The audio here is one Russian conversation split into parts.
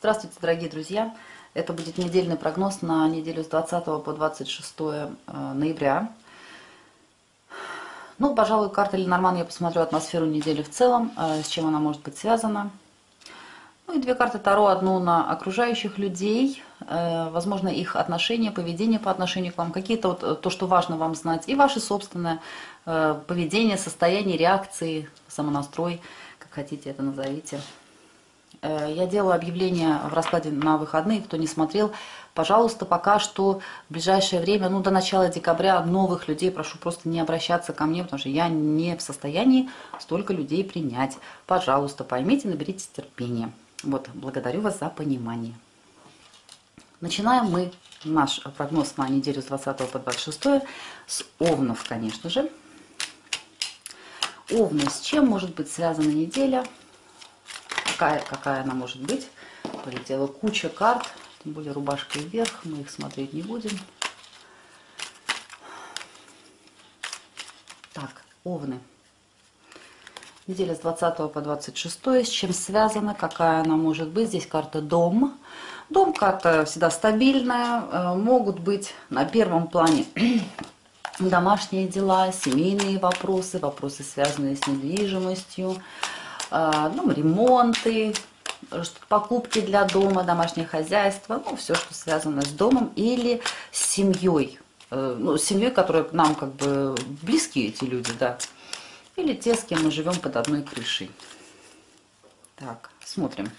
Здравствуйте, дорогие друзья! Это будет недельный прогноз на неделю с 20 по 26 э, ноября. Ну, пожалуй, карта Ленорман я посмотрю атмосферу недели в целом, э, с чем она может быть связана. Ну и две карты Таро, одну на окружающих людей, э, возможно, их отношения, поведение по отношению к вам, какие-то вот то, что важно вам знать, и ваше собственное поведение, состояние, реакции, самонастрой, как хотите это назовите. Э, я делаю объявление в раскладе на выходные, кто не смотрел, пожалуйста, пока что в ближайшее время, ну, до начала декабря новых людей прошу просто не обращаться ко мне, потому что я не в состоянии столько людей принять. Пожалуйста, поймите, наберите терпения. Вот, благодарю вас за понимание. Начинаем мы наш прогноз на неделю с 20 по 26 с Овнов, конечно же. Овны, с чем может быть связана неделя? Какая, какая она может быть. Полетела куча карт, тем более рубашкой вверх, мы их смотреть не будем. Так, овны. Неделя с 20 по 26, с чем связана, какая она может быть. Здесь карта дом. Дом карта всегда стабильная, э, могут быть на первом плане домашние дела, семейные вопросы, вопросы, связанные с недвижимостью, ну, ремонты, покупки для дома, домашнее хозяйство, ну, все, что связано с домом или с семьей. Э, ну, с семьей, которая нам как бы близкие эти люди, да. Или те, с кем мы живем под одной крышей. Так, смотрим.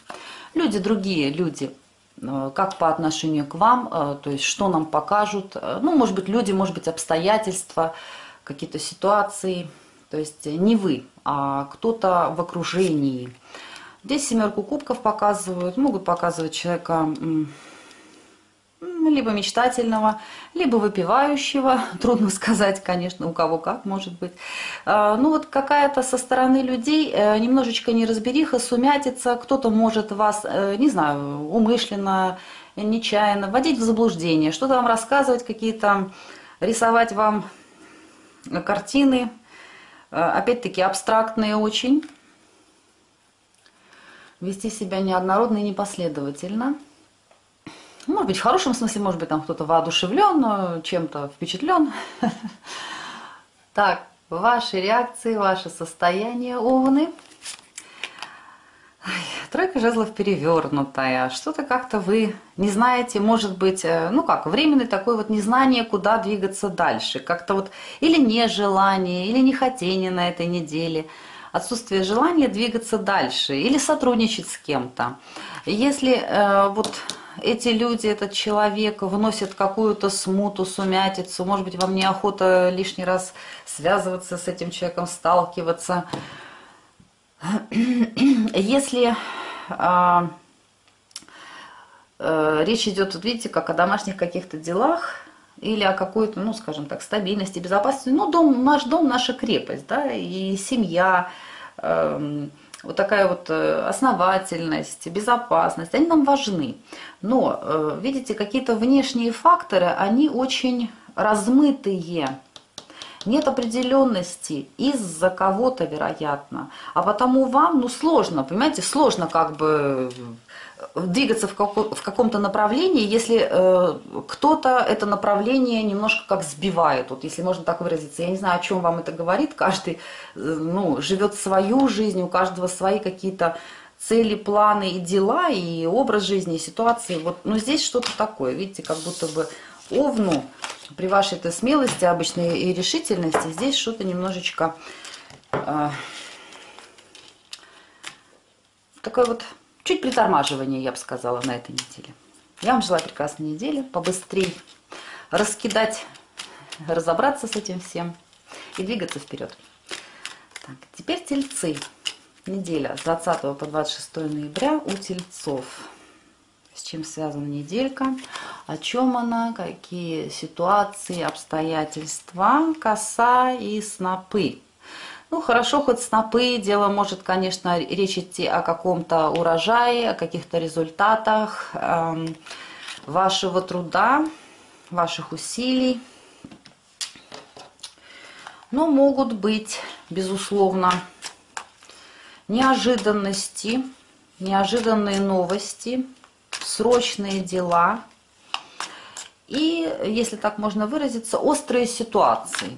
Люди другие, люди, э, как по отношению к вам, э, то есть что нам покажут. Ну, может быть, люди, может быть, обстоятельства, какие-то ситуации – то есть не вы, а кто-то в окружении. Здесь семерку кубков показывают, могут показывать человека либо мечтательного, либо выпивающего, трудно сказать, конечно, у кого как, может быть. А, ну вот какая-то со стороны людей э, немножечко неразбериха, сумятица, кто-то может вас, э, не знаю, умышленно, нечаянно вводить в заблуждение, что-то вам рассказывать, какие-то, рисовать вам картины, Э, опять-таки абстрактные очень, вести себя неоднородно и непоследовательно. Может быть, в хорошем смысле, может быть, там кто-то воодушевлен, чем-то впечатлен. Так, ваши реакции, ваше состояние, овны – Тройка жезлов перевернутая. Что-то как-то вы не знаете, может быть, э, ну как, временный такой вот незнание, куда двигаться дальше. Как-то вот или нежелание, или нехотение на этой неделе. Отсутствие желания двигаться дальше или сотрудничать с кем-то. Если э, вот эти люди, этот человек вносит какую-то смуту, сумятицу, может быть, вам неохота лишний раз связываться с этим человеком, сталкиваться – если а, а, речь идет, вот видите, как о домашних каких-то делах или о какой-то, ну, скажем так, стабильности, безопасности, ну, дом, наш дом, наша крепость, да, и семья, э, вот такая вот э, основательность, безопасность, они нам важны. Но, э, видите, какие-то внешние факторы, они очень размытые, нет определенности из-за кого-то, вероятно. А потому вам, ну, сложно, понимаете, сложно как бы двигаться в, како- в каком-то направлении, если э, кто-то это направление немножко как сбивает, вот если можно так выразиться. Я не знаю, о чем вам это говорит. Каждый э, ну, живет свою жизнь, у каждого свои какие-то цели, планы и дела, и образ жизни, и ситуации. Вот, но здесь что-то такое, видите, как будто бы Овну при вашей этой смелости обычной и решительности здесь что-то немножечко э, такое вот чуть притормаживание, я бы сказала, на этой неделе. Я вам желаю прекрасной недели, побыстрее раскидать, разобраться с этим всем и двигаться вперед. Так, теперь тельцы. Неделя с 20 по 26 ноября у тельцов с чем связана неделька, о чем она, какие ситуации, обстоятельства, коса и снопы. Ну, хорошо, хоть снопы, дело может, конечно, речь идти о каком-то урожае, о каких-то результатах э, вашего труда, ваших усилий. Но могут быть, безусловно, неожиданности, неожиданные новости – срочные дела и, если так можно выразиться, острые ситуации.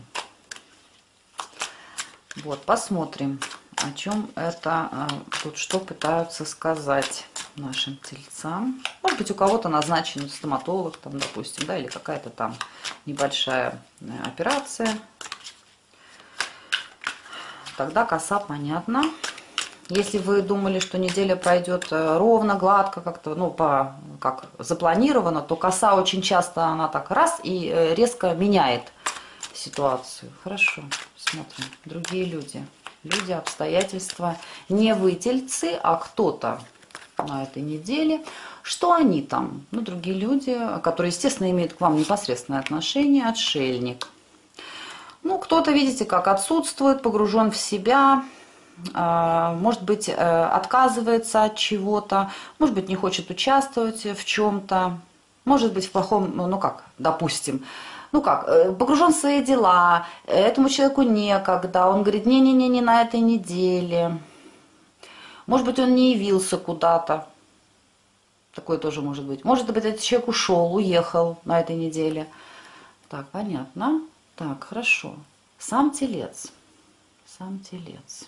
Вот, посмотрим, о чем это, а, тут что пытаются сказать нашим тельцам. Может быть, у кого-то назначен стоматолог, там, допустим, да, или какая-то там небольшая э, операция. Тогда коса понятна. Если вы думали, что неделя пройдет э, ровно, гладко, как-то, ну, по, как запланировано, то коса очень часто, она так раз и э, резко меняет ситуацию. Хорошо, смотрим. Другие люди. Люди, обстоятельства. Не вы тельцы, а кто-то на этой неделе. Что они там? Ну, другие люди, которые, естественно, имеют к вам непосредственное отношение. Отшельник. Ну, кто-то, видите, как отсутствует, погружен в себя, может быть, э, отказывается от чего-то, может быть, не хочет участвовать в чем-то, может быть, в плохом, ну, ну как, допустим, ну как, э, погружен в свои дела, этому человеку некогда, он говорит, не-не-не, не на этой неделе, может быть, он не явился куда-то, такое тоже может быть, может быть, этот человек ушел, уехал на этой неделе, так, понятно, так, хорошо, сам телец, сам телец.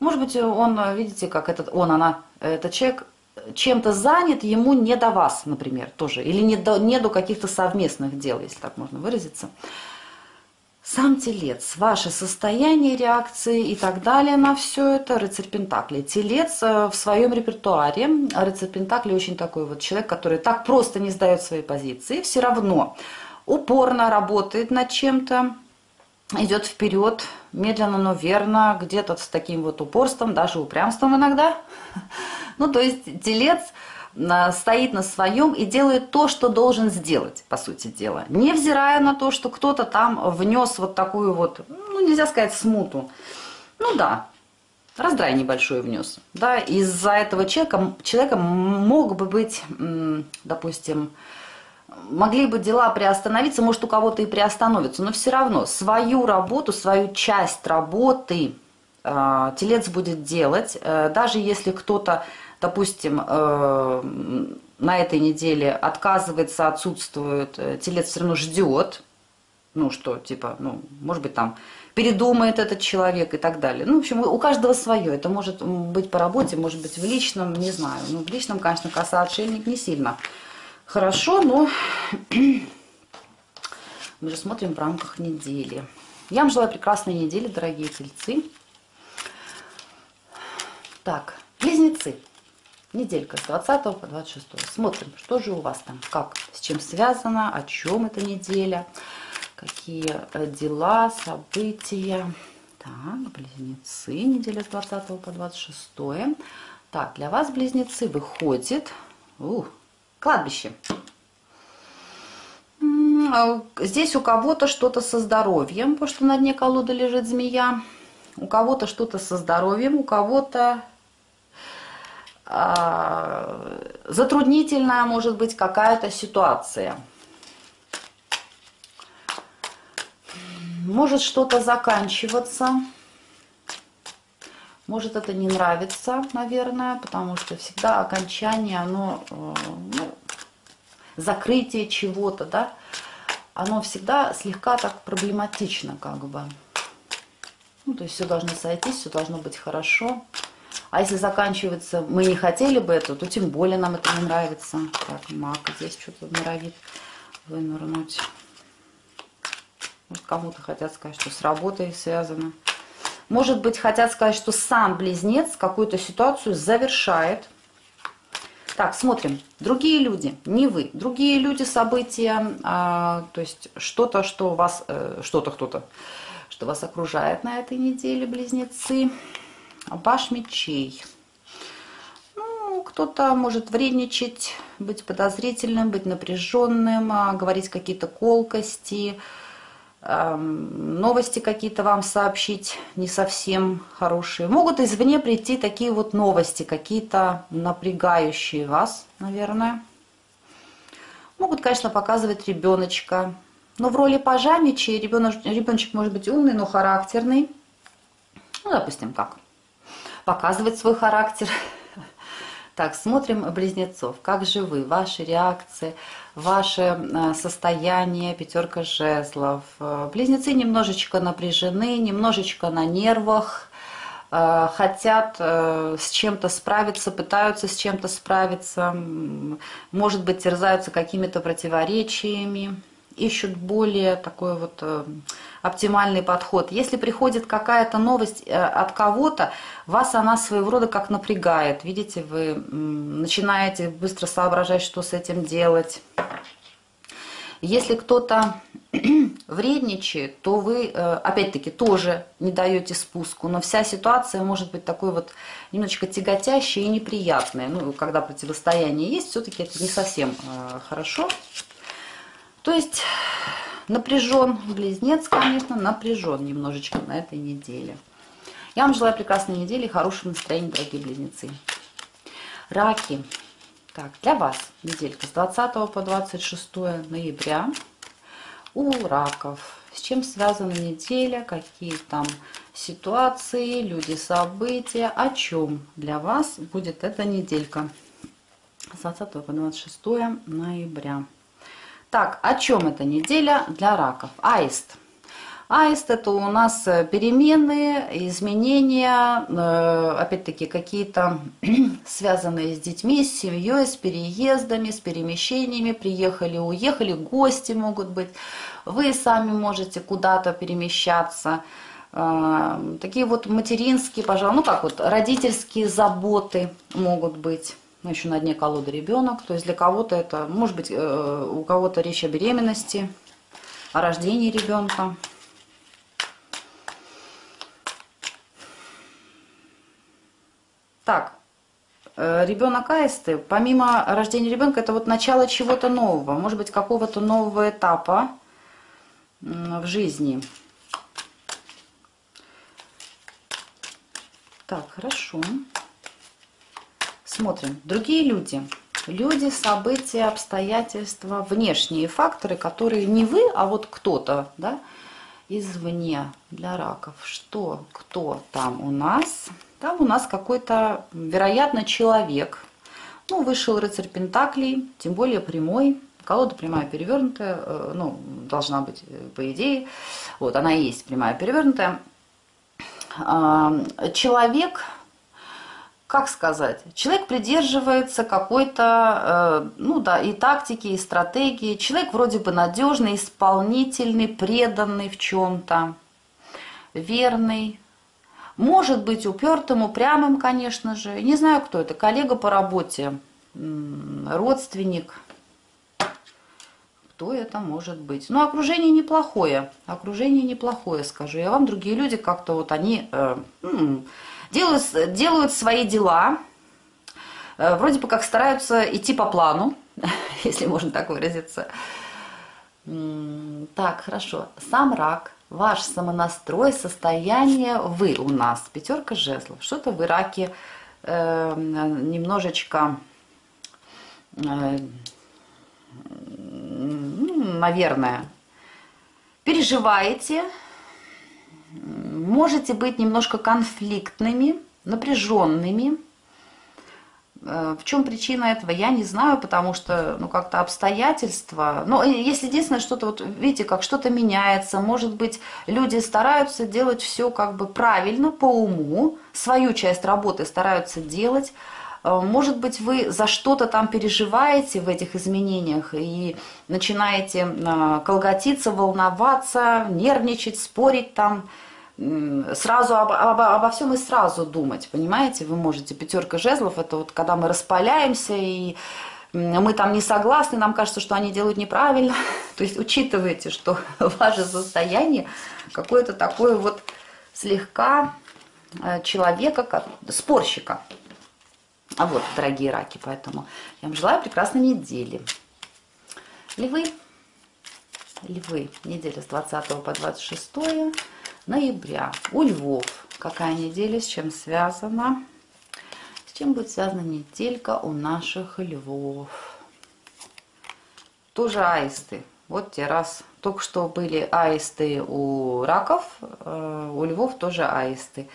Может быть, он, видите, как этот, он, она, этот человек чем-то занят, ему не до вас, например, тоже. Или не до, не до каких-то совместных дел, если так можно выразиться. Сам телец, ваше состояние, реакции и так далее на все это, рыцарь Пентакли. Телец э, в своем репертуаре, рыцарь Пентакли очень такой вот человек, который так просто не сдает свои позиции, все равно упорно работает над чем-то, идет вперед, медленно, но верно, где-то с таким вот упорством, даже упрямством иногда. Ну, то есть телец а, стоит на своем и делает то, что должен сделать, по сути дела. Невзирая на то, что кто-то там внес вот такую вот, ну, нельзя сказать, смуту. Ну да, раздрай небольшой внес. Да, из-за этого человека, человека мог бы быть, допустим, могли бы дела приостановиться, может у кого-то и приостановятся, но все равно свою работу, свою часть работы э, телец будет делать, э, даже если кто-то, допустим, э, на этой неделе отказывается, отсутствует, э, телец все равно ждет, ну что, типа, ну, может быть, там передумает этот человек и так далее. Ну, в общем, у каждого свое. Это может быть по работе, может быть в личном, не знаю. Ну, в личном, конечно, коса отшельник не сильно хорошо, но мы же смотрим в рамках недели. Я вам желаю прекрасной недели, дорогие тельцы. Так, близнецы. Неделька с 20 по 26. Смотрим, что же у вас там, как, с чем связано, о чем эта неделя, какие э, дела, события. Так, близнецы, неделя с 20 по 26. Так, для вас, близнецы, выходит... Ух, Кладбище. А здесь у кого-то что-то со здоровьем, потому что на дне колоды лежит змея. У кого-то что-то со здоровьем, у кого-то а, затруднительная может быть какая-то ситуация. Может что-то заканчиваться. Может это не нравится, наверное, потому что всегда окончание, оно, э, ну, закрытие чего-то, да, оно всегда слегка так проблематично как бы. Ну, то есть все должно сойтись, все должно быть хорошо. А если заканчивается, мы не хотели бы это, то тем более нам это не нравится. Так, маг здесь что-то норовит вынырнуть. Может, кому-то хотят сказать, что с работой связано. Может быть, хотят сказать, что сам близнец какую-то ситуацию завершает. Так, смотрим. Другие люди, не вы. Другие люди, события, а, то есть что-то, что вас, э, что-то, кто-то, что вас окружает на этой неделе, близнецы. Баш мечей. Ну, кто-то может вредничать, быть подозрительным, быть напряженным, а, говорить какие-то колкости, новости какие-то вам сообщить не совсем хорошие. Могут извне прийти такие вот новости, какие-то напрягающие вас, наверное. Могут, конечно, показывать ребеночка. Но в роли пожамичи ребенок, ребеночек может быть умный, но характерный. Ну, допустим, как? Показывать свой характер. Так, смотрим близнецов. Как же вы? Ваши реакции, ваше э, состояние, пятерка жезлов. Э, близнецы немножечко напряжены, немножечко на нервах, э, хотят с чем-то справиться, пытаются с чем-то справиться, может быть, терзаются какими-то противоречиями, ищут более такой вот оптимальный подход. Если приходит какая-то новость э, от кого-то, вас она своего рода как напрягает. Видите, вы начинаете быстро соображать, что с этим делать. Если кто-то вредничает, то вы, э, опять-таки, тоже не даете спуску. Но вся ситуация может быть такой вот немножечко тяготящей и неприятной. Ну, когда противостояние есть, все-таки это не совсем э, хорошо. То есть Напряжен близнец, конечно, напряжен немножечко на этой неделе. Я вам желаю прекрасной недели хорошего настроения, дорогие близнецы. Раки. Так, для вас неделька с 20 по 26 ноября у раков. С чем связана неделя, какие там ситуации, люди, события, о чем для вас будет эта неделька с 20 по 26 ноября. Так, о чем эта неделя для раков? Аист. Аист это у нас э, перемены, изменения, э, опять-таки какие-то связанные с детьми, с семьей, с переездами, с перемещениями, приехали, уехали, гости могут быть, вы сами можете куда-то перемещаться. Э, такие вот материнские, пожалуй, ну как вот родительские заботы могут быть ну, еще на дне колоды ребенок. То есть для кого-то это, может быть, э, у кого-то речь о беременности, о рождении ребенка. Так, э, ребенок аисты, помимо рождения ребенка, это вот начало чего-то нового, может быть, какого-то нового этапа в жизни. Так, хорошо. Смотрим. Другие люди. Люди, события, обстоятельства, внешние факторы, которые не вы, а вот кто-то, да, извне для раков. Что, кто там у нас? Там у нас какой-то, вероятно, человек. Ну, вышел рыцарь Пентаклей, тем более прямой. Колода прямая перевернутая, э, ну, должна быть, э, по идее. Вот, она и есть прямая перевернутая. Человек, как сказать, человек придерживается какой-то, э, ну да, и тактики, и стратегии. Человек вроде бы надежный, исполнительный, преданный в чем-то, верный. Может быть упертым, упрямым, конечно же. Не знаю, кто это, коллега по работе, родственник. Кто это может быть? Ну, окружение неплохое. Окружение неплохое, скажу я вам. Другие люди как-то вот они... Э, делают, делают свои дела, э, вроде бы как стараются идти по плану, если можно так выразиться. Так, хорошо. Сам рак, ваш самонастрой, состояние вы у нас. Пятерка жезлов. Что-то вы раки э, немножечко, э, ну, наверное, переживаете, можете быть немножко конфликтными, напряженными. Э, в чем причина этого, я не знаю, потому что, ну, как-то обстоятельства. Но если единственное, что-то, вот видите, как что-то меняется, может быть, люди стараются делать все как бы правильно, по уму, свою часть работы стараются делать. Э, может быть, вы за что-то там переживаете в этих изменениях и начинаете э, колготиться, волноваться, нервничать, спорить там, сразу об, об, обо всем и сразу думать, понимаете? Вы можете, пятерка жезлов, это вот когда мы распаляемся и мы там не согласны, нам кажется, что они делают неправильно. То есть учитывайте, что ваше состояние какое-то такое вот слегка э, человека, спорщика. А вот, дорогие раки, поэтому я вам желаю прекрасной недели. Львы, львы, неделя с 20 по 26 ноября. У львов какая неделя, с чем связана? С чем будет связана неделька у наших львов? Тоже аисты. Вот те раз. Только что были аисты у раков, э, у львов тоже аисты.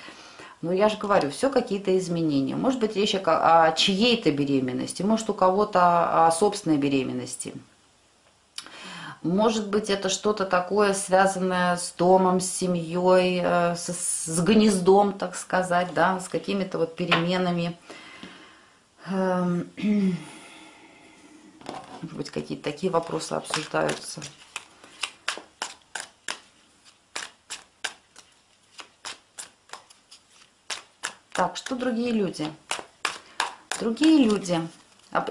Но я же говорю, все какие-то изменения. Может быть, речь о, чьей-то беременности, может, у кого-то о собственной беременности. Может быть, это что-то такое, связанное с домом, с семьей, э, с, с гнездом, так сказать, да, с какими-то вот переменами. Эм, может быть, какие-то такие вопросы обсуждаются. Так, что другие люди? Другие люди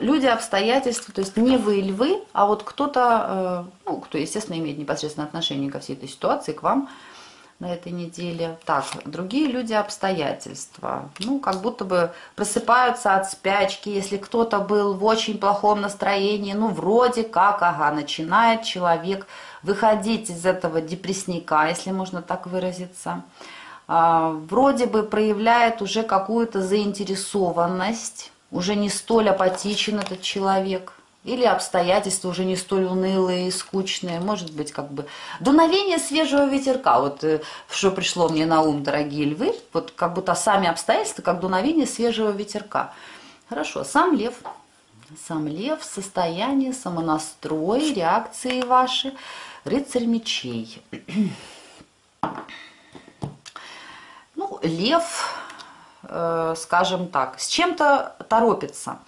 люди обстоятельства, то есть не вы или вы, а вот кто-то, э, ну, кто, естественно, имеет непосредственное отношение ко всей этой ситуации, к вам на этой неделе. Так, другие люди обстоятельства. Ну, как будто бы просыпаются от спячки, если кто-то был в очень плохом настроении, ну, вроде как, ага, начинает человек выходить из этого депрессника, если можно так выразиться. А, вроде бы проявляет уже какую-то заинтересованность уже не столь апатичен этот человек, или обстоятельства уже не столь унылые и скучные, может быть, как бы дуновение свежего ветерка, вот э, что пришло мне на ум, дорогие львы, вот как будто сами обстоятельства, как дуновение свежего ветерка. Хорошо, сам лев, сам лев, состояние, самонастрой, реакции ваши, рыцарь мечей. Ну, лев, скажем так, с чем-то торопится.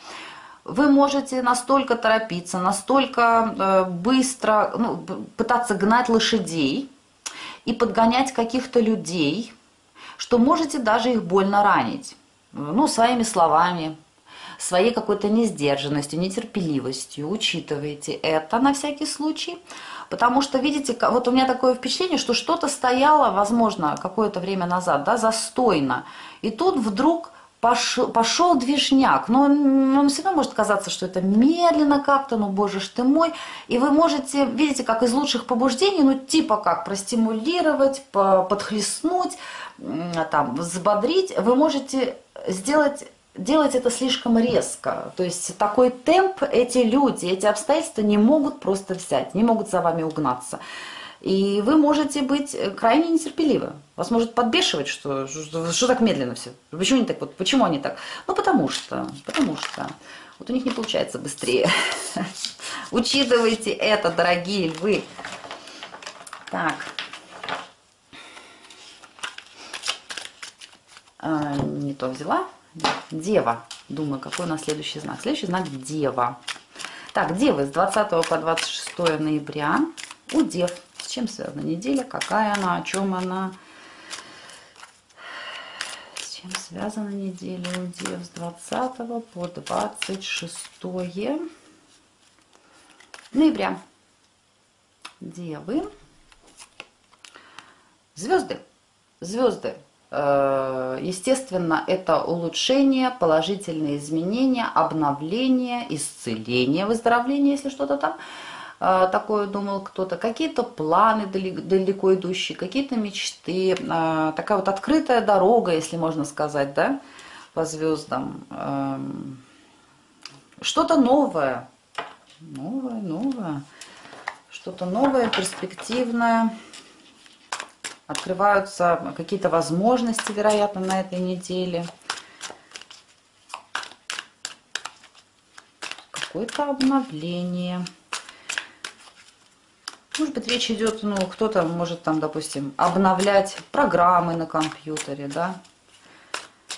Вы можете настолько торопиться, настолько э, быстро ну, пытаться гнать лошадей и подгонять каких-то людей, что можете даже их больно ранить. Ну, своими словами, своей какой-то несдержанностью, нетерпеливостью. Учитывайте это на всякий случай. Потому что, видите, вот у меня такое впечатление, что что-то стояло, возможно, какое-то время назад, да, застойно. И тут вдруг пошел, пошел движняк. Но он, он все равно может казаться, что это медленно как-то, ну, боже ж ты мой. И вы можете, видите, как из лучших побуждений, ну, типа как простимулировать, подхлестнуть, там, взбодрить, вы можете сделать делать это слишком резко. То есть такой темп эти люди, эти обстоятельства не могут просто взять, не могут за вами угнаться. И вы можете быть крайне нетерпеливы. Вас может подбешивать, что, что, что так медленно все. Почему они так? Вот, почему они так? Ну, потому что, потому что. Вот у них не получается быстрее. Учитывайте это, дорогие львы. Так. А, не то взяла. Дева. Думаю, какой у нас следующий знак. Следующий знак Дева. Так, Девы с 20 по 26 ноября. У Дев. С чем связана неделя? Какая она? О чем она? С чем связана неделя у Дев? С 20 по 26 ноября. Девы. Звезды. Звезды естественно, это улучшение, положительные изменения, обновление, исцеление, выздоровление, если что-то там э, такое думал кто-то, какие-то планы далеко идущие, какие-то мечты, э, такая вот открытая дорога, если можно сказать, да, по звездам. Эм, что-то новое, новое, новое, что-то новое, перспективное открываются какие-то возможности, вероятно, на этой неделе. Какое-то обновление. Может быть, речь идет, ну, кто-то может там, допустим, обновлять программы на компьютере, да.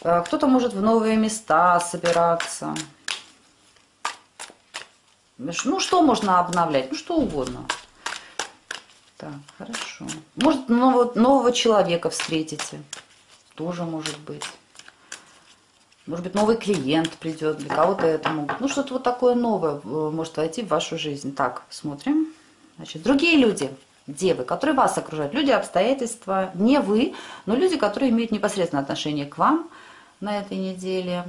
Э, кто-то может в новые места собираться. Ну, что можно обновлять? Ну, что угодно. Так, хорошо. Может, нового, нового человека встретите. Тоже может быть. Может быть, новый клиент придет, для кого-то это могут. Ну, что-то вот такое новое э, может войти в вашу жизнь. Так, смотрим. Значит, другие люди, девы, которые вас окружают, люди, обстоятельства, не вы, но люди, которые имеют непосредственное отношение к вам на этой неделе,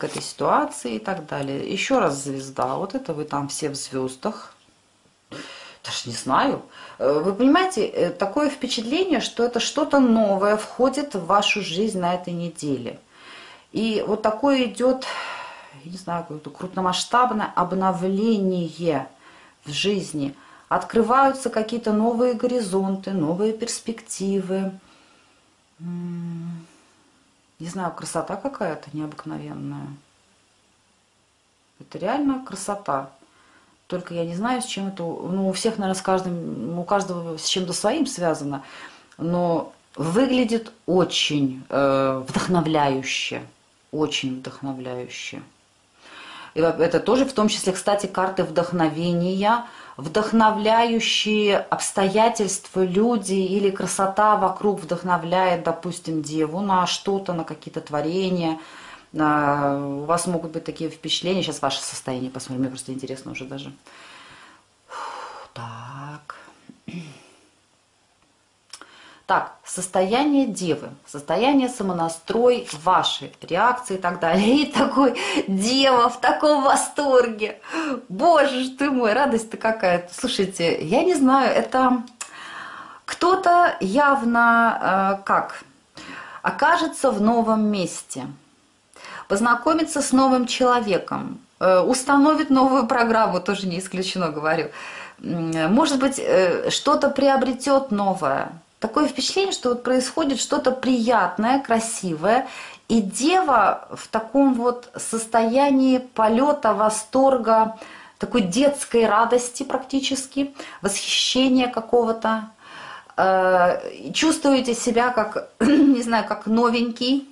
к этой ситуации и так далее. Еще раз звезда. Вот это вы там все в звездах. Даже не знаю. Э, вы понимаете, э, такое впечатление, что это что-то новое входит в вашу жизнь на этой неделе. И вот такое идет, не знаю, какое-то крупномасштабное обновление в жизни. Открываются какие-то новые горизонты, новые перспективы. Не знаю, красота какая-то необыкновенная. Это реально красота. Только я не знаю, с чем это... Ну, у всех, наверное, с каждым... У каждого с чем-то своим связано. Но выглядит очень э, вдохновляюще. Очень вдохновляюще. И это тоже в том числе, кстати, карты вдохновения, вдохновляющие обстоятельства, люди или красота вокруг вдохновляет, допустим, деву на что-то, на какие-то творения. У вас могут быть такие впечатления. Сейчас ваше состояние посмотрим, мне просто интересно уже даже. Так. Так, состояние девы, состояние самонастрой, ваши реакции и так далее. И такой дева в таком восторге. Боже ж ты мой, радость-то какая-то. Слушайте, я не знаю, это кто-то явно э, как окажется в новом месте, познакомится с новым человеком, э, установит новую программу, тоже не исключено говорю. Может быть, э, что-то приобретет новое такое впечатление, что вот происходит что-то приятное, красивое, и дева в таком вот состоянии полета, восторга, такой детской радости практически, восхищения какого-то. Э, чувствуете себя как, не знаю, как новенький,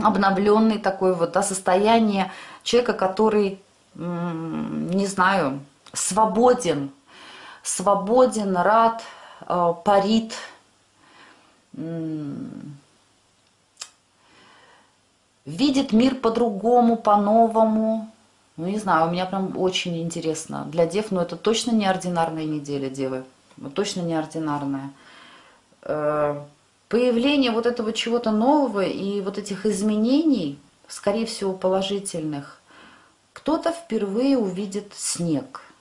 обновленный такой вот, да, состояние человека, который, не знаю, свободен, свободен, рад, Э, парит, видит мир по-другому, по-новому. Ну, не знаю, у меня прям очень интересно. Для дев, ну, это точно неординарная неделя, девы. Точно неординарная. Появление вот этого чего-то нового и вот этих изменений, скорее всего, положительных, кто-то впервые увидит снег –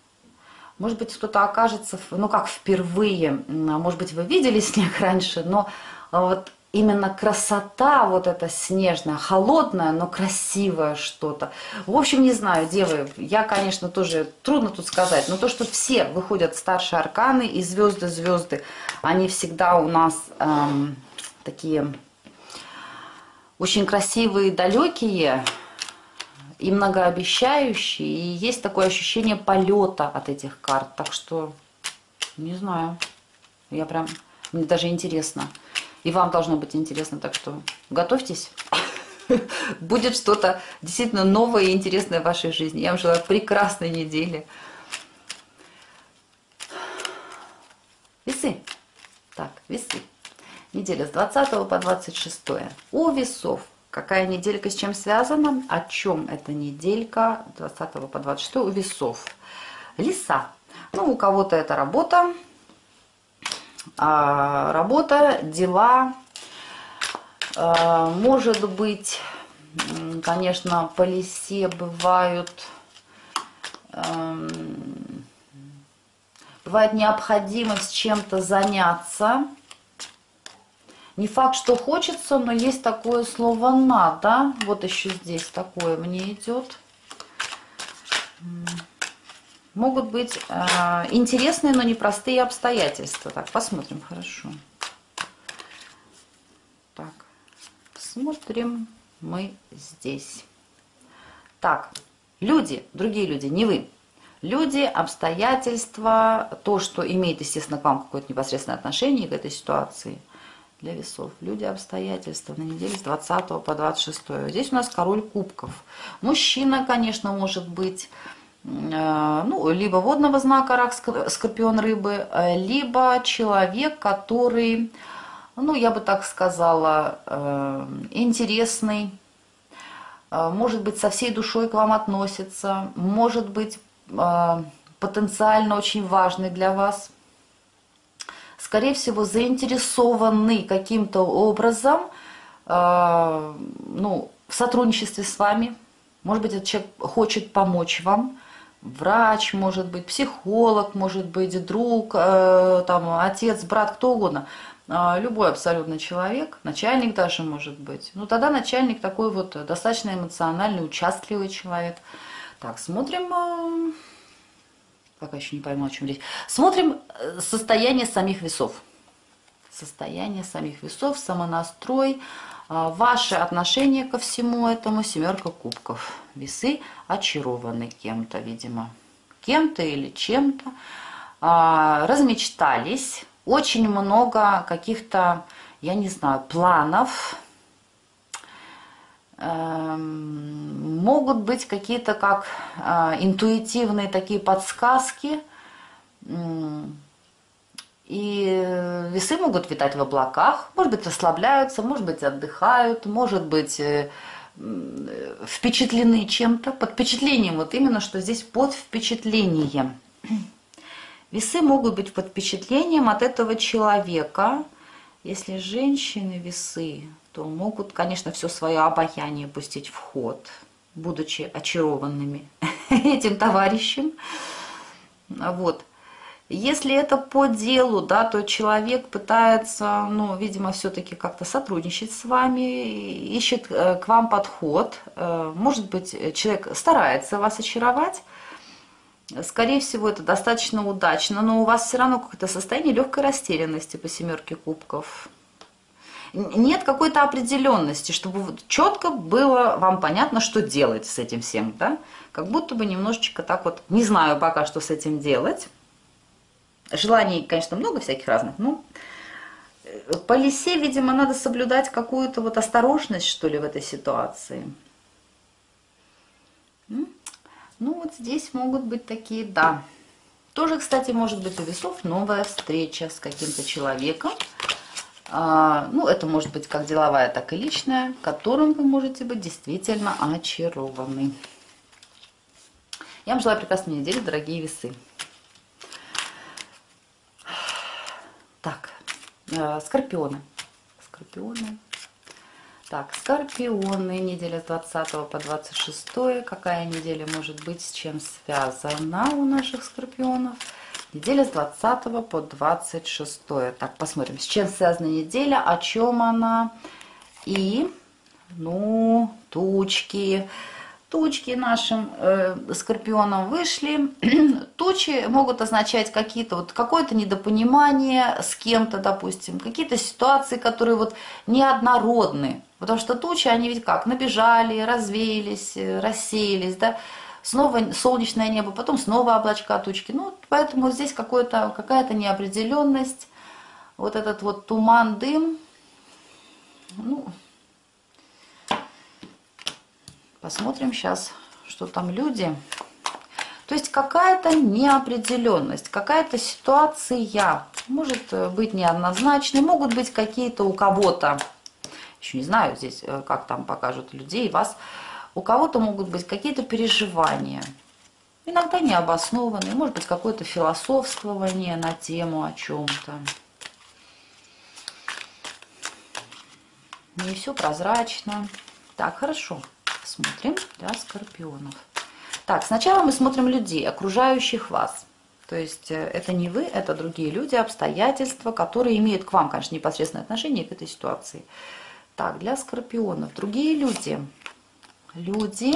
может быть, кто-то окажется, ну как впервые, может быть, вы видели снег раньше, но вот именно красота вот эта снежная, холодная, но красивое что-то. В общем, не знаю, девы, я, конечно, тоже трудно тут сказать, но то, что все выходят старшие арканы и звезды, звезды, они всегда у нас эм, такие очень красивые, далекие, и многообещающий, и есть такое ощущение полета от этих карт. Так что, не знаю, я прям, мне даже интересно. И вам должно быть интересно, так что готовьтесь. Будет что-то действительно новое и интересное в вашей жизни. Я вам желаю прекрасной недели. Весы. Так, весы. Неделя с 20 по 26. У весов Какая неделька с чем связана? О чем эта неделька 20 по 26 у весов? Леса. Ну, у кого-то это работа, работа, дела. А, может быть, конечно, по лесе бывают эм, бывает необходимость чем-то заняться, не факт, что хочется, но есть такое слово «надо». Вот еще здесь такое мне идет. Могут быть э, интересные, но непростые обстоятельства. Так, посмотрим хорошо. Так, смотрим мы здесь. Так, люди, другие люди, не вы. Люди, обстоятельства, то, что имеет, естественно, к вам какое-то непосредственное отношение к этой ситуации – для весов. Люди, обстоятельства на неделе с 20 по 26. Здесь у нас король кубков. Мужчина, конечно, может быть, ну, либо водного знака рак, скорпион, рыбы, э, либо человек, который, ну, я бы так сказала, э, интересный, может быть, со всей душой к вам относится, может быть, потенциально очень важный для вас – скорее всего, заинтересованы каким-то образом э, ну, в сотрудничестве с вами. Может быть, этот человек хочет помочь вам. Врач, может быть, психолог, может быть, друг, э, там, отец, брат, кто угодно. Э, любой абсолютно человек, начальник даже может быть. Ну, тогда начальник такой вот достаточно эмоциональный, участливый человек. Так, смотрим... Э, Пока еще не пойму, о чем речь. Смотрим э, состояние самих весов. Состояние самих весов, самонастрой, ваше отношение ко всему этому семерка кубков. Весы очарованы кем-то, видимо. Кем-то или чем-то. А, размечтались. Очень много каких-то, я не знаю, планов. Эм, могут быть какие-то как а, интуитивные такие подсказки и весы могут витать в облаках, может быть, расслабляются, может быть, отдыхают, может быть, э, впечатлены чем-то, под впечатлением, вот именно, что здесь под впечатлением. Весы могут быть под впечатлением от этого человека. Если женщины весы, то могут, конечно, все свое обаяние пустить в ход, будучи очарованными этим товарищем. Вот. Если это по делу, да, то человек пытается, ну, видимо, все-таки как-то сотрудничать с вами, ищет э, к вам подход. Э, может быть, человек старается вас очаровать. Скорее всего, это достаточно удачно, но у вас все равно какое-то состояние легкой растерянности по семерке кубков. Нет какой-то определенности, чтобы четко было вам понятно, что делать с этим всем, да? Как будто бы немножечко так вот, не знаю пока, что с этим делать Желаний, конечно, много всяких разных, но э, по лисе, видимо, надо соблюдать какую-то вот осторожность, что ли, в этой ситуации. Ну, вот здесь могут быть такие «да». Тоже, кстати, может быть у весов новая встреча с каким-то человеком. А, ну, это может быть как деловая, так и личная, которым вы можете быть действительно очарованы. Я вам желаю прекрасной недели, дорогие весы. Так, э, скорпионы. Скорпионы. Так, скорпионы, неделя с 20 по 26. Какая неделя может быть, с чем связана у наших скорпионов? Неделя с 20 по 26. Так, посмотрим, с чем связана неделя, о чем она. И, ну, тучки, тучки нашим э, скорпионам вышли. Тучи могут означать какие-то вот какое-то недопонимание с кем-то, допустим, какие-то ситуации, которые вот неоднородны. Потому что тучи, они ведь как, набежали, развеялись, э, рассеялись, да, снова солнечное небо, потом снова облачка, тучки. Ну, поэтому здесь какая-то неопределенность, вот этот вот туман, дым, ну, Посмотрим сейчас, что там люди. То есть какая-то неопределенность, какая-то ситуация может э, быть неоднозначной, могут быть какие-то у кого-то, еще не знаю здесь, э, как там покажут людей, вас, у кого-то могут быть какие-то переживания, иногда необоснованные, может быть какое-то философствование на тему о чем-то. Не все прозрачно. Так, хорошо. Смотрим для скорпионов. Так, сначала мы смотрим людей, окружающих вас. То есть э, это не вы, это другие люди, обстоятельства, которые имеют к вам, конечно, непосредственное отношение к этой ситуации. Так, для скорпионов. Другие люди. Люди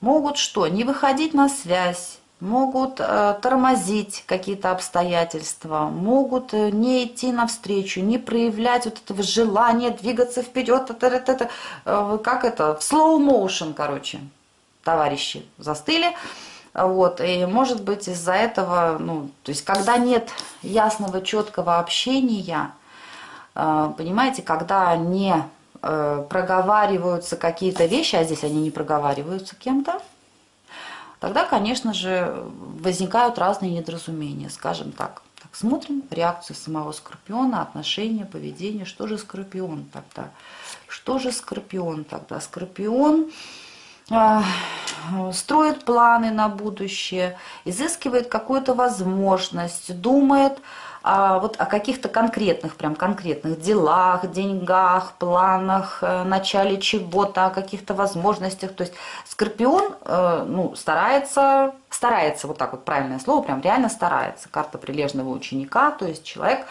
могут что? Не выходить на связь, могут э, тормозить какие-то обстоятельства, могут э, не идти навстречу, не проявлять вот этого желания двигаться вперед, э, как это, в slow motion, короче, товарищи застыли. Вот, и может быть из-за этого, ну, то есть когда нет ясного, четкого общения, понимаете, когда не проговариваются какие-то вещи, а здесь они не проговариваются кем-то, тогда, конечно же, возникают разные недоразумения, скажем так. так. Смотрим реакцию самого скорпиона, отношения, поведение. Что же скорпион тогда? Что же скорпион тогда? Скорпион э, строит планы на будущее, изыскивает какую-то возможность, думает а, вот о каких-то конкретных, прям конкретных делах, деньгах, планах, э, начале чего-то, о каких-то возможностях. То есть Скорпион э, ну, старается, старается, вот так вот правильное слово, прям реально старается. Карта прилежного ученика, то есть человек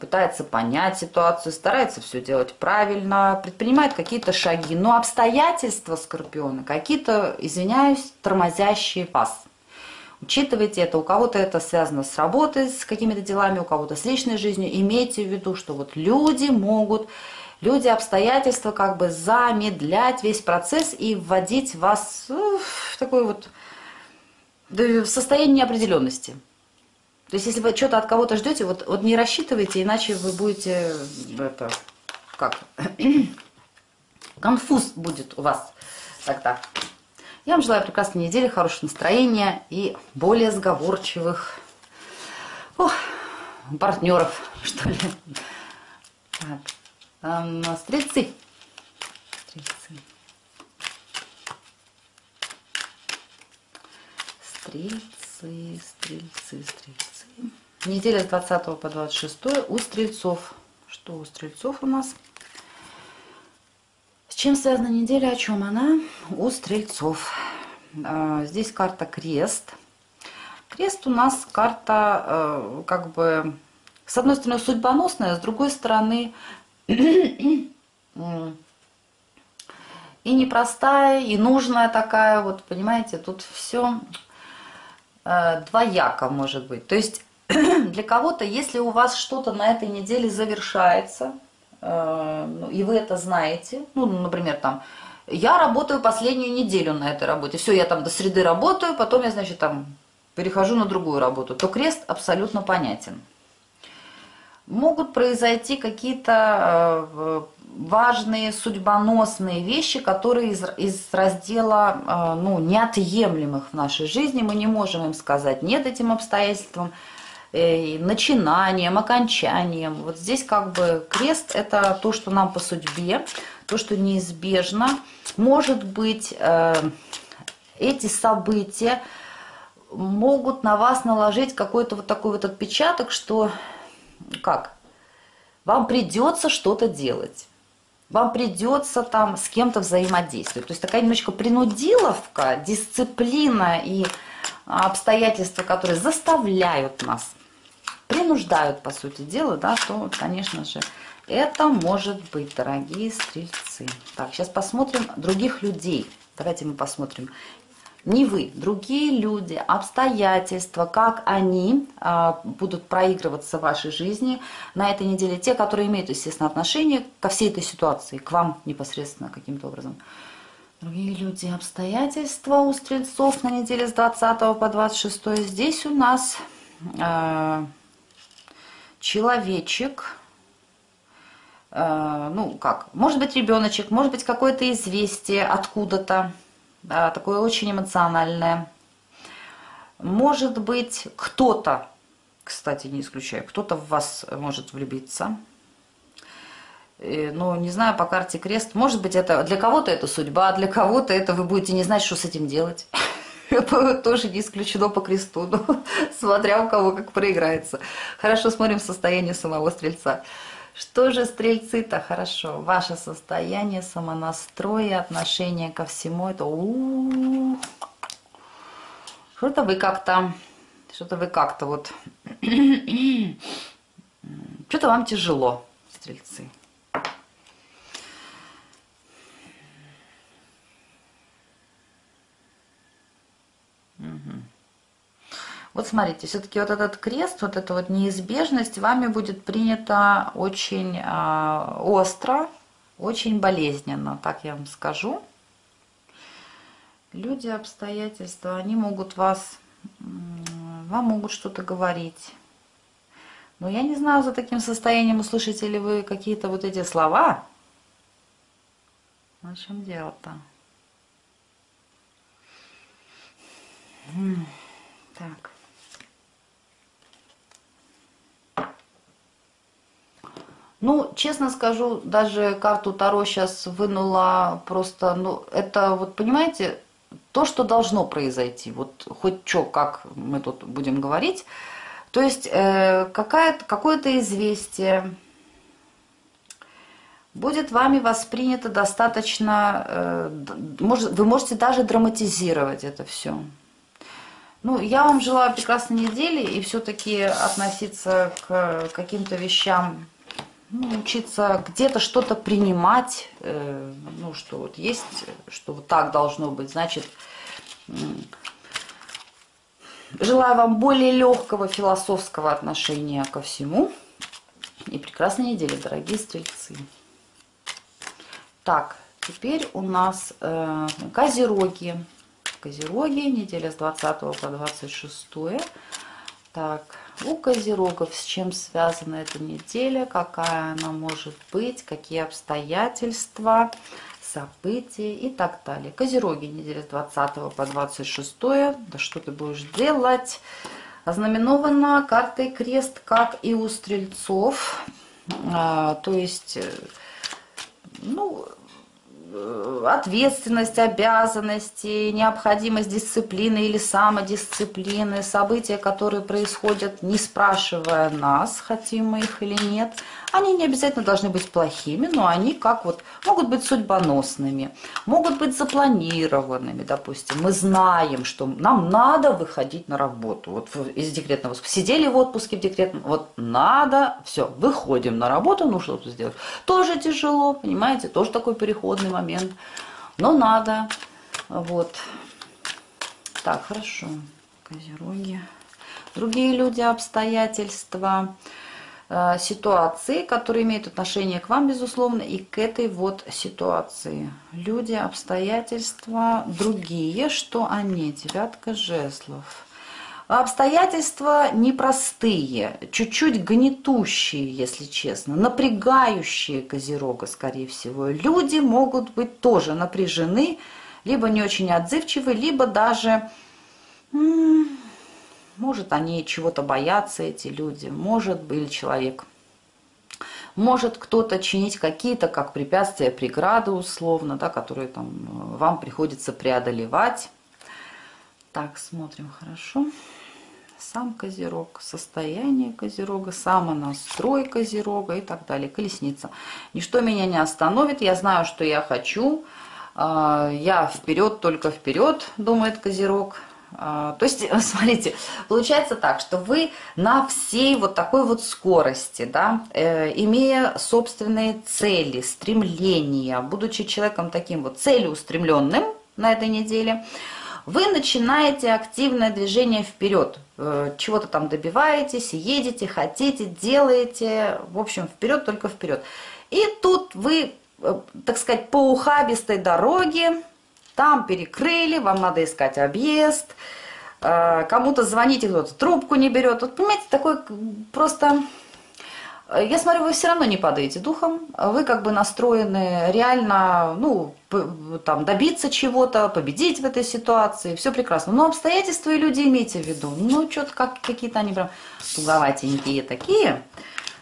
пытается понять ситуацию, старается все делать правильно, предпринимает какие-то шаги, но обстоятельства Скорпиона какие-то, извиняюсь, тормозящие вас. Учитывайте это, у кого-то это связано с работой, с какими-то делами, у кого-то с личной жизнью. Имейте в виду, что вот люди могут люди, обстоятельства как бы замедлять весь процесс и вводить вас ну, в такой вот в состояние неопределенности. То есть, если вы что-то от кого-то ждете, вот, вот не рассчитывайте, иначе вы будете это как конфуз будет у вас тогда. Я вам желаю прекрасной недели, хорошего настроения и более сговорчивых ох, партнеров, что ли. Так. Эм, стрельцы. Стрельцы. Стрельцы, стрельцы, стрельцы. Неделя с 20 по 26 у стрельцов. Что у стрельцов у нас? Чем связана неделя, о чем она? У стрельцов. А, здесь карта крест. Крест у нас карта э, как бы с одной стороны судьбоносная, с другой стороны и непростая, и нужная такая, вот понимаете, тут все э, двояко может быть. То есть для кого-то, если у вас что-то на этой неделе завершается, и вы это знаете, ну, например, там, я работаю последнюю неделю на этой работе, все, я там до среды работаю, потом я, значит, там перехожу на другую работу, то крест абсолютно понятен. Могут произойти какие-то э, важные, судьбоносные вещи, которые из, из раздела э, ну, неотъемлемых в нашей жизни. Мы не можем им сказать нет этим обстоятельствам, Э, начинанием, окончанием. Вот здесь как бы крест – это то, что нам по судьбе, то, что неизбежно. Может быть, э, эти события могут на вас наложить какой-то вот такой вот отпечаток, что как? Вам придется что-то делать. Вам придется там с кем-то взаимодействовать. То есть такая немножко принудиловка, дисциплина и обстоятельства, которые заставляют нас принуждают, по сути дела, да, то, конечно же, это может быть, дорогие стрельцы. Так, сейчас посмотрим других людей. Давайте мы посмотрим. Не вы, другие люди, обстоятельства, как они а, будут проигрываться в вашей жизни на этой неделе. Те, которые имеют, естественно, отношение ко всей этой ситуации, к вам непосредственно каким-то образом. Другие люди, обстоятельства у стрельцов на неделе с 20 по 26. Здесь у нас... А, человечек, э, ну как, может быть ребеночек, может быть какое-то известие откуда-то, да, такое очень эмоциональное. Может быть кто-то, кстати, не исключаю, кто-то в вас может влюбиться. Ну, не знаю, по карте крест. Может быть, это для кого-то это судьба, для кого-то это вы будете не знать, что с этим делать. Тоже не исключено по кресту, но смотря у кого как проиграется. Хорошо, смотрим состояние самого стрельца. Что же стрельцы-то хорошо? Ваше состояние, самонастрой, отношение ко всему, это что-то вы как-то, что-то вы как-то вот, что-то вам тяжело, стрельцы. Вот смотрите, все-таки вот этот крест, вот эта вот неизбежность вами будет принята очень э, остро, очень болезненно, так я вам скажу. Люди, обстоятельства, они могут вас, вам могут что-то говорить. Но я не знаю, за таким состоянием услышите ли вы какие-то вот эти слова. В чем дело-то? Так. Ну, честно скажу, даже карту Таро сейчас вынула просто, ну, это вот, понимаете, то, что должно произойти, вот хоть что, как мы тут будем говорить, то есть э, какое-то известие будет вами воспринято достаточно, э, может, вы можете даже драматизировать это все. Ну, я вам желаю прекрасной недели и все-таки относиться к каким-то вещам ну, учиться где-то что-то принимать, э, ну, что вот есть, что вот так должно быть, значит, желаю вам более легкого философского отношения ко всему и прекрасной недели, дорогие стрельцы. Так, теперь у нас э, козероги. Козероги, неделя с 20 по 26. Так, у козерогов с чем связана эта неделя, какая она может быть, какие обстоятельства, события и так далее. Козероги, неделя с 20 по 26. Да что ты будешь делать? Ознаменована картой крест, как и у стрельцов. А, то есть, э, ну, ответственность, обязанности, необходимость дисциплины или самодисциплины, события, которые происходят, не спрашивая нас, хотим мы их или нет – они не обязательно должны быть плохими, но они как вот могут быть судьбоносными, могут быть запланированными, допустим. Мы знаем, что нам надо выходить на работу. Вот из декретного. Сидели в отпуске в декретном, вот надо, все, выходим на работу, ну что-то сделать. Тоже тяжело, понимаете, тоже такой переходный момент. Но надо, вот. Так, хорошо. Козероги. Другие люди, обстоятельства. Ситуации, которые имеют отношение к вам, безусловно, и к этой вот ситуации. Люди, обстоятельства другие, что они? Девятка жезлов. Обстоятельства непростые, чуть-чуть гнетущие, если честно, напрягающие Козерога, скорее всего. Люди могут быть тоже напряжены, либо не очень отзывчивы, либо даже может, они чего-то боятся, эти люди. Может, был человек. Может кто-то чинить какие-то, как препятствия, преграды условно, да, которые там э, вам приходится преодолевать. Так, смотрим хорошо. Сам козерог, состояние козерога, самонастрой козерога и так далее. Колесница. Ничто меня не остановит, я знаю, что я хочу. А, я вперед, только вперед, думает козерог. А, то есть, смотрите, получается так, что вы на всей вот такой вот скорости, да, э, имея собственные цели, стремления, будучи человеком таким вот целеустремленным на этой неделе, вы начинаете активное движение вперед, э, чего-то там добиваетесь, едете, хотите, делаете, в общем, вперед, только вперед. И тут вы, э, так сказать, по ухабистой дороге, там перекрыли, вам надо искать объезд, э, кому-то звоните, кто-то трубку не берет. Вот, понимаете, такой просто... Э, я смотрю, вы все равно не падаете духом, вы как бы настроены реально, ну, там, добиться чего-то, победить в этой ситуации, все прекрасно. Но обстоятельства и люди имейте в виду, ну, что-то как, какие-то они прям туговатенькие такие,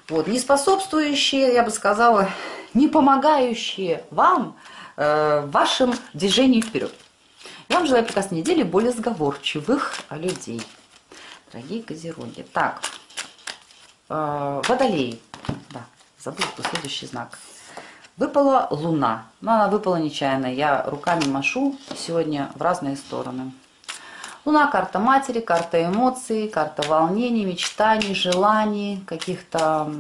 вот, не способствующие, я бы сказала, не помогающие вам в вашем движении вперед. Я вам желаю прекрасной недели более сговорчивых людей, дорогие козероги. Так, э, водолей. Да, забыл, следующий знак. Выпала луна. Но она выпала нечаянно. Я руками машу сегодня в разные стороны. Луна – карта матери, карта эмоций, карта волнений, мечтаний, желаний, каких-то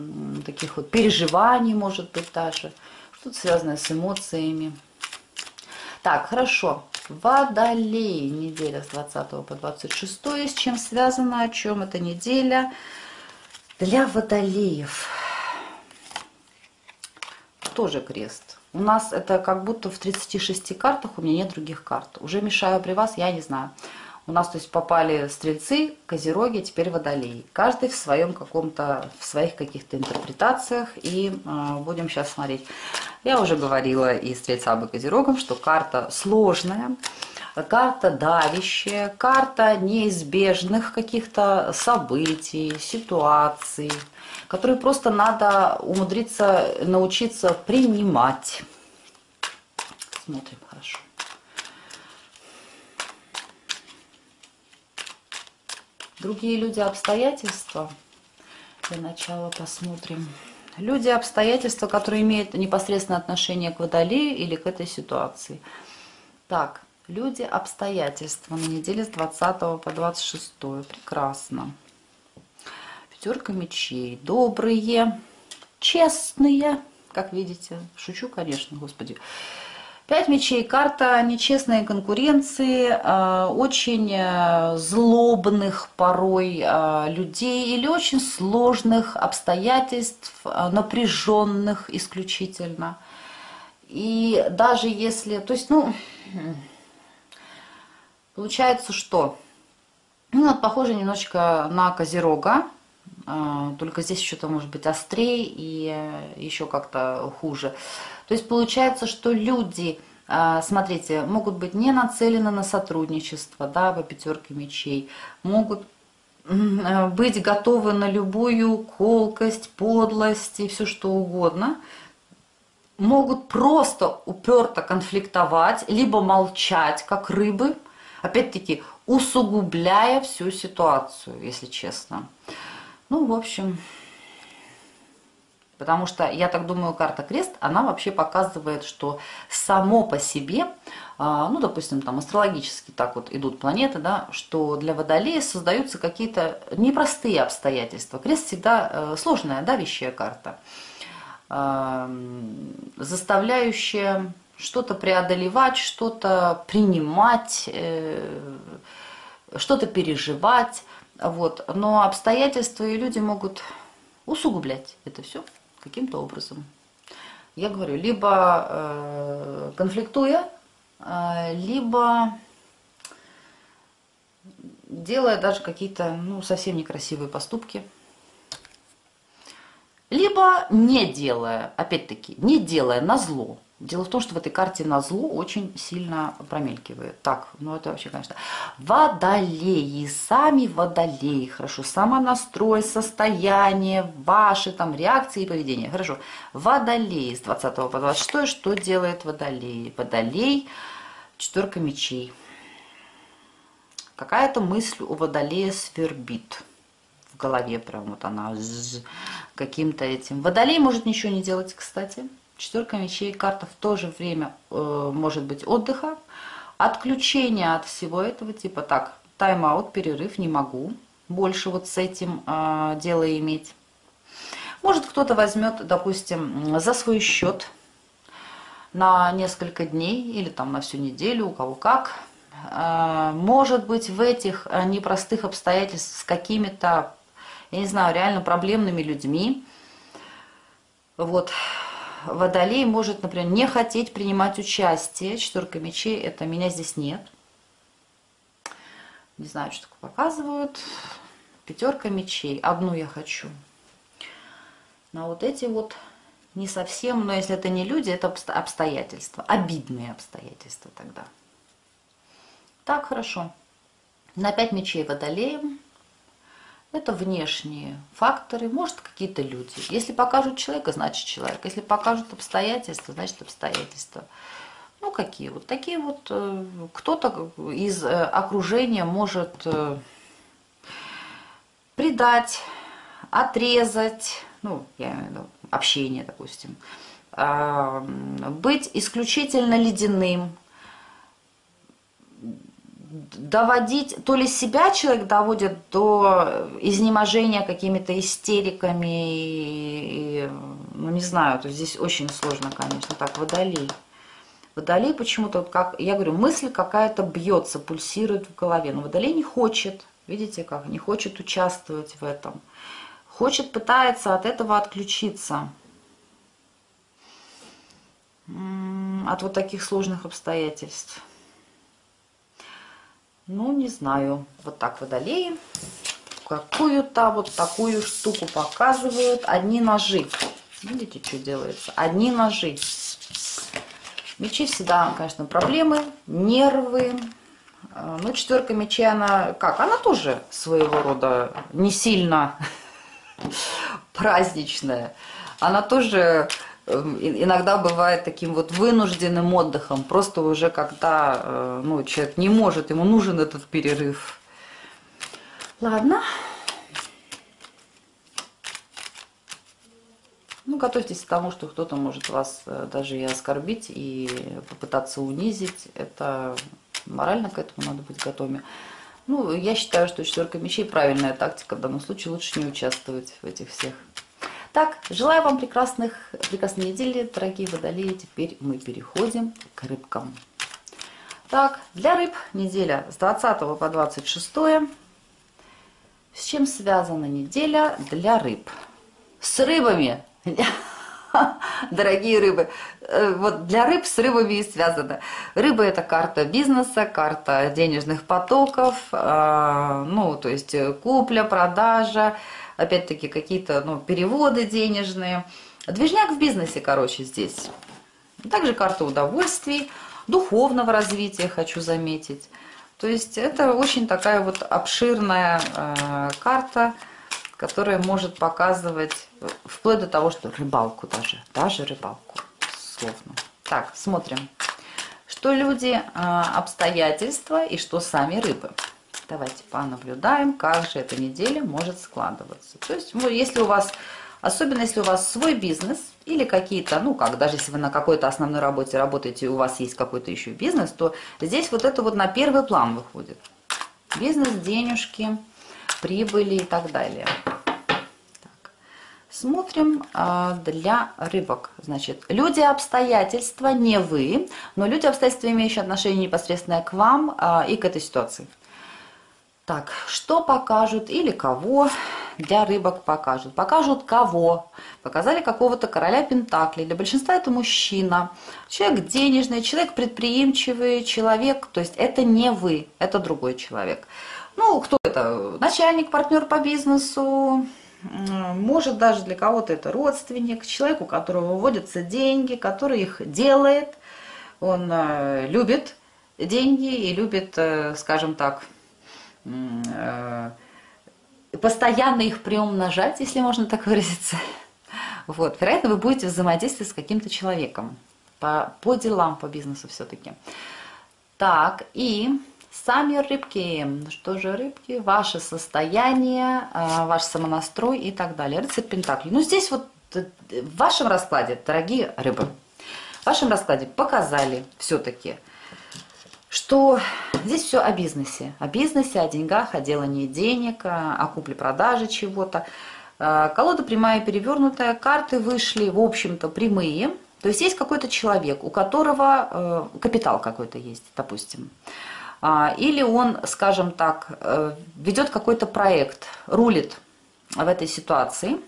таких вот переживаний, может быть, даже. Что-то связанное с эмоциями. Так, хорошо. Водолей. Неделя с 20 по 26. С чем связана, о чем эта неделя? Для водолеев. Тоже крест. У нас это как будто в 36 картах, у меня нет других карт. Уже мешаю при вас, я не знаю. У нас, то есть, попали стрельцы, козероги, теперь водолеи. Каждый в своем каком-то, в своих каких-то интерпретациях. И э, будем сейчас смотреть. Я уже говорила и стрельцам, и козерогам, что карта сложная, карта давящая, карта неизбежных каких-то событий, ситуаций, которые просто надо умудриться научиться принимать. Смотрим хорошо. Другие люди, обстоятельства. Для начала посмотрим. Люди, обстоятельства, которые имеют непосредственное отношение к водолею или к этой ситуации. Так, люди, обстоятельства на неделе с 20 по 26. Прекрасно. Пятерка мечей. Добрые, честные, как видите. Шучу, конечно, господи. Пять мечей, карта нечестной конкуренции, э, очень э, злобных порой э, людей или очень сложных обстоятельств, напряженных исключительно. И даже если, то есть, ну, получается, что, ну, вот похоже немножечко на Козерога, а, только здесь что-то может быть острее и э, еще как-то хуже. То есть получается, что люди, а, смотрите, могут быть не нацелены на сотрудничество, да, по пятерке мечей, могут э, быть готовы на любую колкость, подлость и все что угодно, могут просто уперто конфликтовать, либо молчать, как рыбы, опять-таки усугубляя всю ситуацию, если честно. Ну, в общем, потому что, я так думаю, карта крест, она вообще показывает, что само по себе, а, ну, допустим, там астрологически так вот идут планеты, да, что для Водолея создаются какие-то непростые обстоятельства. Крест всегда э, сложная, давящая карта, заставляющая что-то преодолевать, что-то принимать, э, что-то переживать. Вот. Но обстоятельства и люди могут усугублять это все каким-то образом. Я говорю, либо э, конфликтуя, э, либо делая даже какие-то ну, совсем некрасивые поступки. Либо не делая, опять-таки, не делая на зло. Дело в том, что в этой карте на зло очень сильно промелькивает. Так, ну это вообще, конечно. Водолеи, сами водолеи, хорошо. Самонастрой, состояние, ваши там реакции и поведение. Хорошо. Водолеи с 20 по 26. Что делает водолей? Водолей, четверка мечей. Какая-то мысль у водолея свербит в голове, прям вот она каким-то этим. Водолей может ничего не делать, кстати. Четверка мечей, карта в то же время э, может быть отдыха, отключение от всего этого, типа так, тайм-аут, перерыв, не могу больше вот с этим э, дело иметь. Может кто-то возьмет, допустим, за свой счет на несколько дней или там на всю неделю, у кого как. Э, может быть в этих э, непростых обстоятельствах с какими-то, я не знаю, реально проблемными людьми. Вот, водолей может, например, не хотеть принимать участие. Четверка мечей – это «меня здесь нет». Не знаю, что такое показывают. Пятерка мечей. Одну я хочу. Но вот эти вот не совсем, но если это не люди, это обстоятельства. Обидные обстоятельства тогда. Так, хорошо. На пять мечей водолеем. Это внешние факторы, может какие-то люди. Если покажут человека, значит человек. Если покажут обстоятельства, значит обстоятельства. Ну какие вот такие вот. Э, кто-то из э, окружения может э, предать, отрезать, ну я имею в виду общение, допустим, а, быть исключительно ледяным, доводить, то ли себя человек доводит до изнеможения какими-то истериками, и, ну не знаю, то здесь очень сложно, конечно, так, водолей. Водолей почему-то, вот как я говорю, мысль какая-то бьется, пульсирует в голове, но водолей не хочет, видите как, не хочет участвовать в этом, хочет, пытается от этого отключиться, от вот таких сложных обстоятельств. Ну, не знаю. Вот так водолеи. Какую-то вот такую штуку показывают. Одни ножи. Видите, что делается? Одни ножи. Мечи всегда, конечно, проблемы, нервы. А, ну, четверка мечей, она как? Она тоже своего рода не сильно праздничная. Она тоже иногда бывает таким вот вынужденным отдыхом, просто уже когда э, ну, человек не может, ему нужен этот перерыв. Ладно. Ну, готовьтесь к тому, что кто-то может вас э, даже и оскорбить, и попытаться унизить. Это морально к этому надо быть готовыми. Ну, я считаю, что четверка мечей правильная тактика. В данном случае лучше не участвовать в этих всех так, желаю вам прекрасных, прекрасной недели, дорогие водолеи. Теперь мы переходим к рыбкам. Так, для рыб неделя с 20 по 26. С чем связана неделя для рыб? С рыбами. дорогие рыбы. Э, вот для рыб с рыбами и связано. Рыба – это карта бизнеса, карта денежных потоков, э, ну, то есть купля, продажа, опять-таки какие-то ну, переводы денежные. Движняк в бизнесе, короче, здесь. Также карта удовольствий, духовного развития, хочу заметить. То есть это очень такая вот обширная э, карта, которая может показывать вплоть до того, что рыбалку даже, даже рыбалку, словно. Так, смотрим, что люди, э, обстоятельства и что сами рыбы. Давайте понаблюдаем, как же эта неделя может складываться. То есть, если у вас, особенно если у вас свой бизнес или какие-то, ну как, даже если вы на какой-то основной работе работаете, у вас есть какой-то еще бизнес, то здесь вот это вот на первый план выходит. Бизнес, денежки, прибыли и так далее. Смотрим а, для рыбок. Значит, люди обстоятельства не вы, но люди обстоятельства, имеющие отношение непосредственно к вам а, и к этой ситуации. Так, что покажут или кого для рыбок покажут? Покажут кого? Показали какого-то короля Пентаклей. Для большинства это мужчина. Человек денежный, человек предприимчивый, человек, то есть это не вы, это другой человек. Ну, кто это? Начальник, партнер по бизнесу, может даже для кого-то это родственник, человек, у которого выводятся деньги, который их делает, он э, любит деньги и любит, э, скажем так, постоянно их приумножать, если можно так выразиться. Вот, вероятно, вы будете взаимодействовать с каким-то человеком по, по делам, по бизнесу все-таки. Так, и сами рыбки. Что же рыбки? Ваше состояние, э, ваш самонастрой и так далее. Рыцарь Пентакли. Ну, здесь вот э, в вашем раскладе, дорогие рыбы, в вашем раскладе показали все-таки – что здесь все о бизнесе. О бизнесе, о деньгах, о делании денег, о купле-продаже чего-то. Э, колода прямая перевернутая, карты вышли, в общем-то, прямые. То есть есть какой-то человек, у которого э, капитал какой-то есть, допустим. А, или он, скажем так, э, ведет какой-то проект, рулит в этой ситуации.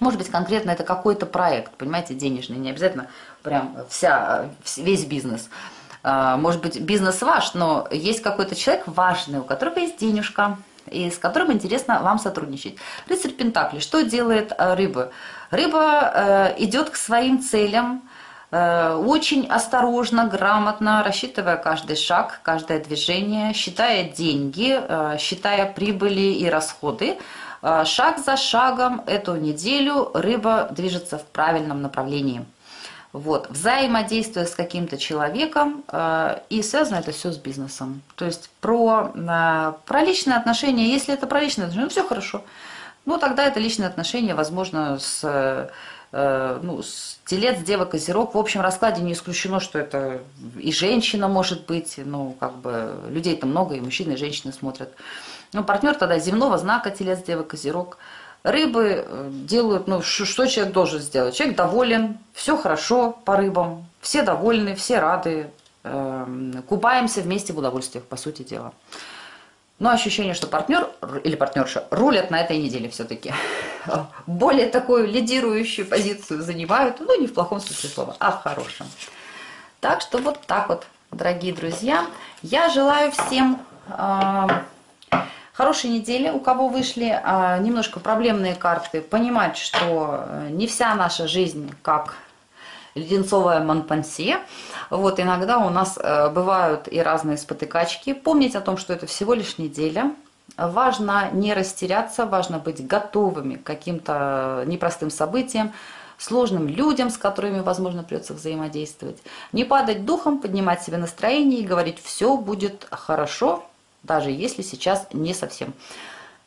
Может быть, конкретно это какой-то проект, понимаете, денежный, не обязательно прям вся, весь бизнес. А, может быть, бизнес ваш, но есть какой-то человек важный, у которого есть денежка, и с которым интересно вам сотрудничать. Рыцарь Пентакли, что делает э, рыба? Рыба э, идет к своим целям, э, очень осторожно, грамотно, рассчитывая каждый шаг, каждое движение, считая деньги, считая прибыли и расходы. Шаг за шагом эту неделю рыба движется в правильном направлении. Вот, взаимодействуя с каким-то человеком, э, и связано это все с бизнесом. То есть про, э, про личные отношения, если это про личные отношения, ну все хорошо. Ну тогда это личные отношения, возможно, с, э, ну, с телец, дева, козерог. В общем раскладе не исключено, что это и женщина может быть, ну как бы людей-то много, и мужчины, и женщины смотрят. Ну партнер тогда земного знака телец, дева, козерог – Рыбы э, делают, ну, что человек должен сделать? Человек доволен, все хорошо по рыбам, все довольны, все рады, эм, купаемся вместе в удовольствиях, по сути дела. Но ощущение, что партнер или партнерша рулят на этой неделе все-таки. Более такую лидирующую позицию занимают, ну, не в плохом смысле слова, а в хорошем. Так что вот так вот, дорогие друзья. Я желаю всем э, Хорошей недели, у кого вышли а, немножко проблемные карты, понимать, что э, не вся наша жизнь как леденцовая Монпансье. Вот иногда у нас э, бывают и разные спотыкачки. Помнить о том, что это всего лишь неделя. Важно не растеряться, важно быть готовыми к каким-то непростым событиям, сложным людям, с которыми, возможно, придется взаимодействовать. Не падать духом, поднимать себе настроение и говорить «все будет хорошо», даже если сейчас не совсем.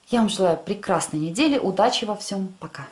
Я вам желаю прекрасной недели, удачи во всем, пока.